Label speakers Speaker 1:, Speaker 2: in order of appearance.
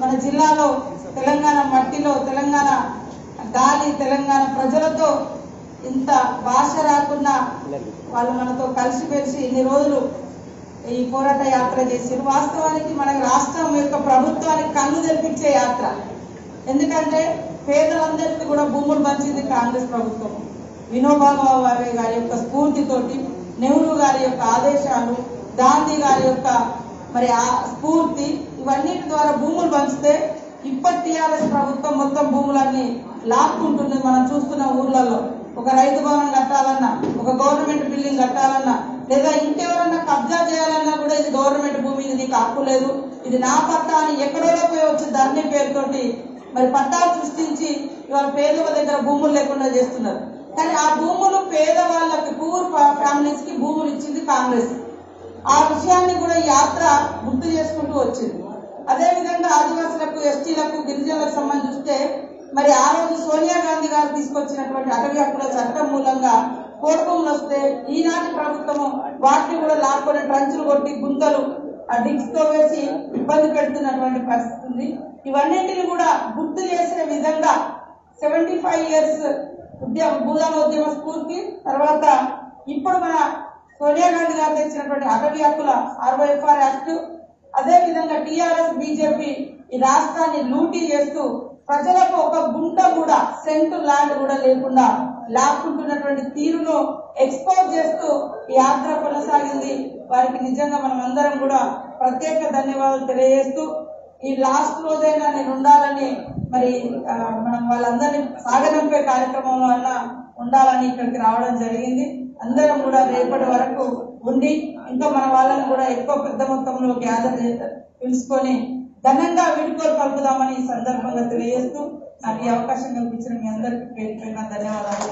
Speaker 1: మన జిల్లాలో తెలంగాణ మట్టిలో తెలంగాణ గాలి తెలంగాణ ప్రజలతో ఇంత భాష రాకుండా వాళ్ళు మనతో కలిసి పెలిసి ఇన్ని రోజులు ఈ పోరాట యాత్ర చేశారు. వాస్తవానికి మన రాష్ట్రం యొక్క ప్రభుత్వానికి కన్ను తెప్పించే యాత్ర. ఎందుకంటే పేదలందరికీ కూడా భూములు పంచింది కాంగ్రెస్ ప్రభుత్వం. వినోబాబు భావే గారి యొక్క స్ఫూర్తితోటి నెహ్రూ గారి యొక్క ఆదేశాలు గాంధీ గారి యొక్క మరి ఆ స్ఫూర్తి ఇవన్నిటి ద్వారా భూములు పంచితే ఇప్పటి టీఆర్ఎస్ ప్రభుత్వం మొత్తం భూములన్నీ లాక్కుంటుంది మనం చూస్తున్న ఊర్లలో. ఒక రైతు భవనం కట్టాలన్నా ఒక గవర్నమెంట్ బిల్డింగ్ కట్టాలన్నా లేదా ఇంకెవరన్నా కబ్జా చేయాలన్నా కూడా ఇది గవర్నమెంట్ భూమి ఇది నీకు హక్కు లేదు. ఇది నా పట్టా అని ఎక్కడో పోయి వచ్చి ధరణి పేరుతోటి మరి పట్టాలు సృష్టించి ఇవాళ పేదల దగ్గర భూములు లేకుండా చేస్తున్నారు. కానీ ఆ భూములు పేదవాళ్ళకి పూర్ ఫ్యామిలీస్కి భూములు ఇచ్చింది కాంగ్రెస్. ఆ విషయాన్ని కూడా యాత్ర గుర్తు చేసుకుంటూ వచ్చింది. అదే విధంగా ఆదివాసులకు ఎస్టీలకు గిరిజనులకు సంబంధించి చూస్తే మరి ఆ రోజు సోనియా గాంధీ గారు తీసుకొచ్చినటువంటి అటవీ హక్కుల చట్టం మూలంగా కోటభూములు వస్తే ఈనాటి ప్రభుత్వము వాటిని కూడా లాక్కొని ట్రంచులు కొట్టి గుంతలు ఆ డిగ్స్తో వేసి ఇబ్బంది పెడుతున్నటువంటి పరిస్థితి ఉంది. ఇవన్నింటిని కూడా గుర్తు చేసే విధంగా సెవెంటీ ఫైవ్ ఇయర్స్ ఉద్యమ భూదానోద్యమ స్ఫూర్తి తర్వాత ఇప్పుడు మన సోనియా గాంధీ గారు తెచ్చినటువంటి అటవీ హక్కుల ఆర్వైఎఫ్ఆర్ యాక్ట్ అదే విధంగా టిఆర్ఎస్ బీజేపీ ఈ రాష్ట్రాన్ని లూటీ చేస్తూ ప్రజలకు ఒక గుంట కూడా సెంటు ల్యాండ్ కూడా లేకుండా లాక్కుంటున్నటువంటి తీరును ఎక్స్పోజ్ చేస్తూ ఈ యాత్ర కొనసాగింది. వారికి నిజంగా మనం అందరం కూడా ప్రత్యేక ధన్యవాదాలు తెలియజేస్తూ ఈ లాస్ట్ రోజైనా నేను ఉండాలని మరి మనం వాళ్ళందరినీ సాగనంపే కార్యక్రమంలో అయినా ఉండాలని ఇక్కడికి రావడం జరిగింది. అందరం కూడా రేపటి వరకు ఉండి ఇంకా మన వాళ్ళని కూడా ఎక్కువ పెద్ద మొత్తంలో గ్యాదర్ పిలుచుకొని ఘనంగా వీడుకోలు పలుకుదామని ఈ సందర్భంగా తెలియజేస్తూ నాకు ఈ అవకాశం కల్పించిన మీ అందరికీ పేరు ధన్యవాదాలు.